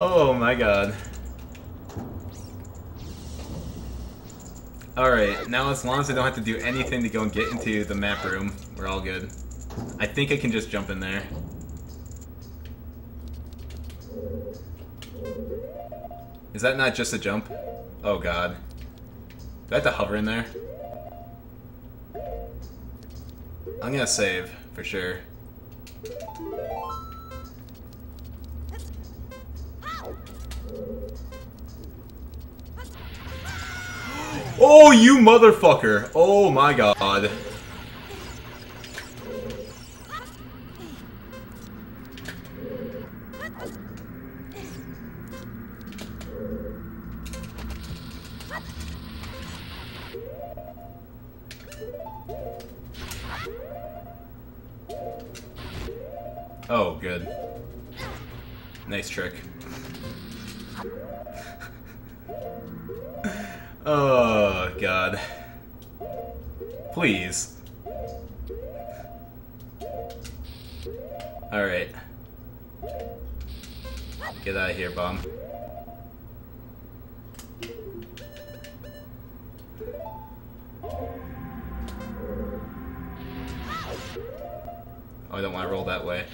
Oh my god. Alright, now as long as I don't have to do anything to go and get into the map room, we're all good. I think I can just jump in there. Is that not just a jump? Oh god. Do I have to hover in there? I'm gonna save, for sure. Oh, you motherfucker! Oh my god. Oh, good. Nice trick. oh, God. Please. Alright. Get out of here, bomb. Oh, I don't want to roll that way.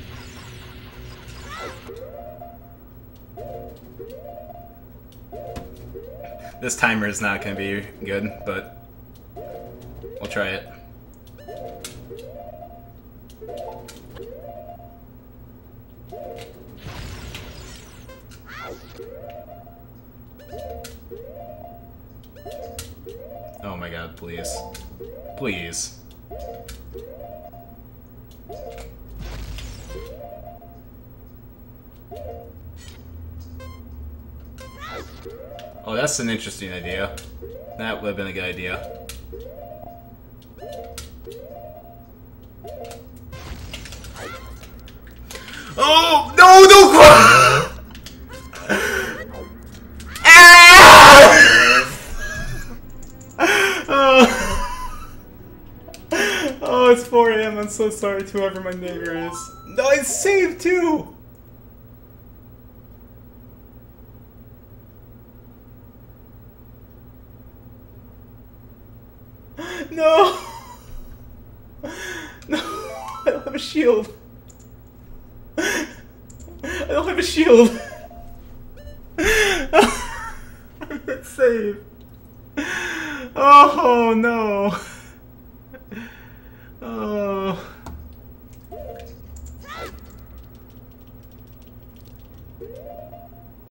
This timer is not going to be good, but we'll try it. Oh my god, please. Please. Oh, that's an interesting idea. That would have been a good idea. Oh, no, no! oh. oh, it's 4 a.m. I'm so sorry to whoever my neighbor is. No, it's saved too! No! No! I don't have a shield! I don't have a shield! I didn't save! Oh no! Oh.